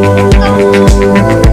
Oh, oh, oh.